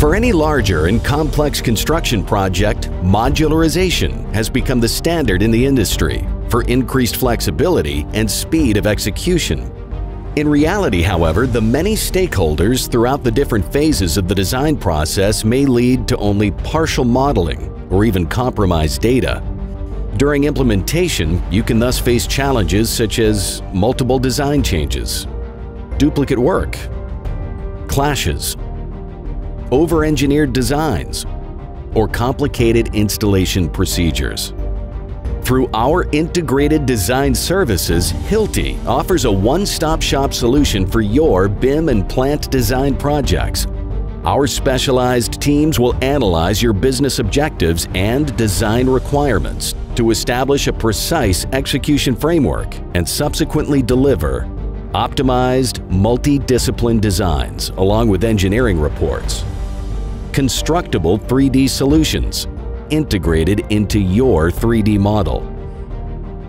For any larger and complex construction project, modularization has become the standard in the industry for increased flexibility and speed of execution. In reality, however, the many stakeholders throughout the different phases of the design process may lead to only partial modeling or even compromised data. During implementation, you can thus face challenges such as multiple design changes, duplicate work, clashes, over-engineered designs, or complicated installation procedures. Through our integrated design services, Hilti offers a one-stop shop solution for your BIM and plant design projects. Our specialized teams will analyze your business objectives and design requirements to establish a precise execution framework and subsequently deliver optimized, multi-discipline designs along with engineering reports constructible 3D solutions integrated into your 3D model.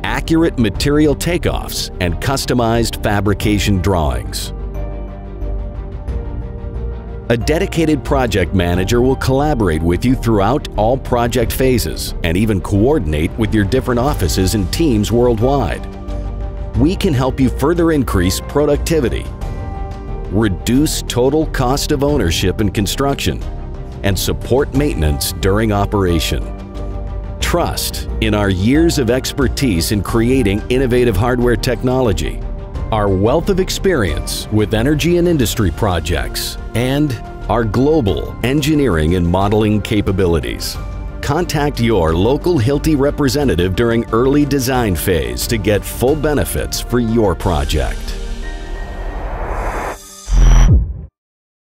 Accurate material takeoffs and customized fabrication drawings. A dedicated project manager will collaborate with you throughout all project phases and even coordinate with your different offices and teams worldwide. We can help you further increase productivity, reduce total cost of ownership and construction, and support maintenance during operation. Trust in our years of expertise in creating innovative hardware technology, our wealth of experience with energy and industry projects, and our global engineering and modeling capabilities. Contact your local Hilti representative during early design phase to get full benefits for your project.